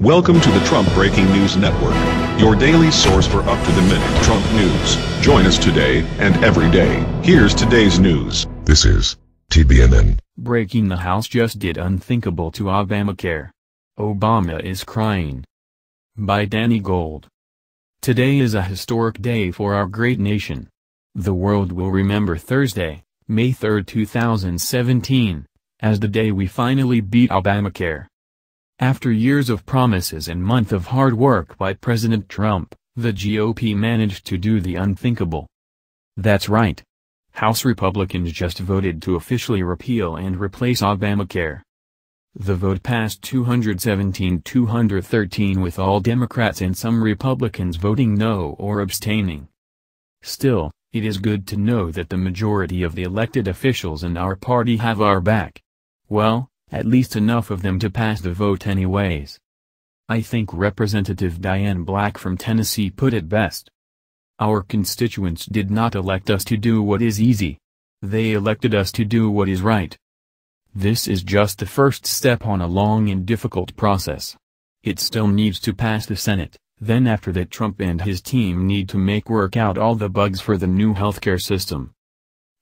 Welcome to the Trump Breaking News Network, your daily source for up-to-the-minute Trump news. Join us today and every day. Here's today's news. This is TBNN. Breaking the House just did unthinkable to Obamacare. Obama is crying. By Danny Gold. Today is a historic day for our great nation. The world will remember Thursday, May 3, 2017, as the day we finally beat Obamacare. After years of promises and month of hard work by President Trump, the GOP managed to do the unthinkable. That's right. House Republicans just voted to officially repeal and replace Obamacare. The vote passed 217-213 with all Democrats and some Republicans voting no or abstaining. Still, it is good to know that the majority of the elected officials in our party have our back. Well, at least enough of them to pass the vote anyways. I think Representative Diane Black from Tennessee put it best. Our constituents did not elect us to do what is easy. They elected us to do what is right. This is just the first step on a long and difficult process. It still needs to pass the Senate, then after that Trump and his team need to make work out all the bugs for the new healthcare system.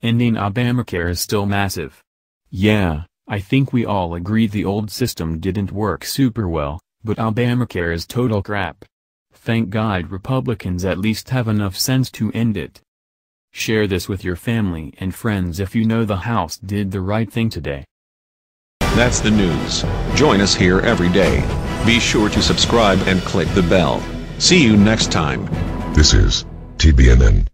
Ending Obamacare is still massive. Yeah, I think we all agree the old system didn't work super well, but Obamacare is total crap. Thank God Republicans at least have enough sense to end it. Share this with your family and friends if you know the House did the right thing today. That's the news. Join us here every day. Be sure to subscribe and click the bell. See you next time. This is TBNN.